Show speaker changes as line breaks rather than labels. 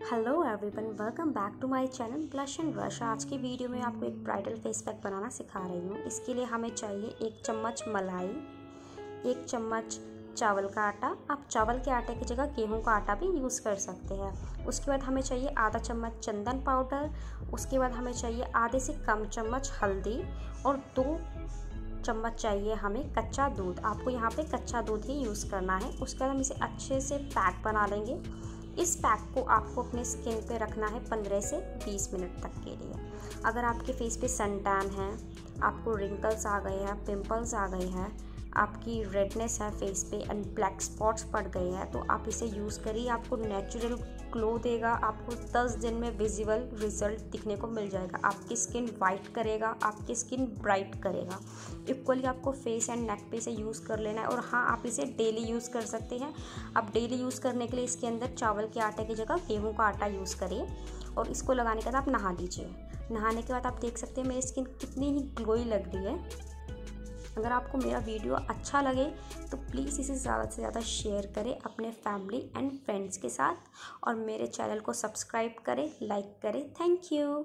Hello everyone welcome back to my channel blush and brush आज की video में आपको एक ब्राइडल फेस पैक बनाना सिखा रही हूँ। इसके लिए हमें चाहिए एक चम्मच मलाई, एक चम्मच चावल का आटा। आप चावल के आटे की जगह गेहूँ का आटा भी यूज़ कर सकते हैं। उसके बाद हमें चाहिए आधा चम्मच चंदन पाउडर उसके बाद हमें चाहिए आधे से कम चम्मच हल्दी और दो चम्मच चाहिए हमें कच्चा दूध। आपको यहाँ पे कच्चा दूध ही यूज़ करना है। उसके बाद हम इसे अच्छे से पैक बना लेंगे। इस पैक को आपको अपने स्किन पे रखना है 15 से 20 मिनट तक के लिए। अगर आपके फेस पे सन टैन है, आपको रिंकल्स आ गए हैं पिंपल्स आ गए हैं आपकी रेडनेस है फेस पे एंड ब्लैक स्पॉट्स पड़ गए हैं तो आप इसे यूज़ करिए, आपको नेचुरल ग्लो देगा, आपको 10 दिन में विजिबल रिज़ल्ट दिखने को मिल जाएगा। आपकी स्किन वाइट करेगा, आपकी स्किन ब्राइट करेगा। इक्वली आपको फेस एंड नेक पे से यूज़ कर लेना है, और हाँ आप इसे डेली यूज़ कर सकते हैं। आप डेली यूज़ करने के लिए इसके अंदर चावल के आटे की जगह गेहूँ का आटा यूज़ करिए, और इसको लगाने के बाद आप नहा लीजिए। नहाने के बाद आप देख सकते हैं मेरी स्किन कितनी ही ग्लोई लग रही है। अगर आपको मेरा वीडियो अच्छा लगे तो प्लीज़ इसे ज़्यादा से ज़्यादा शेयर करें अपने फैमिली एंड फ्रेंड्स के साथ और मेरे चैनल को सब्सक्राइब करें लाइक करें. Thank you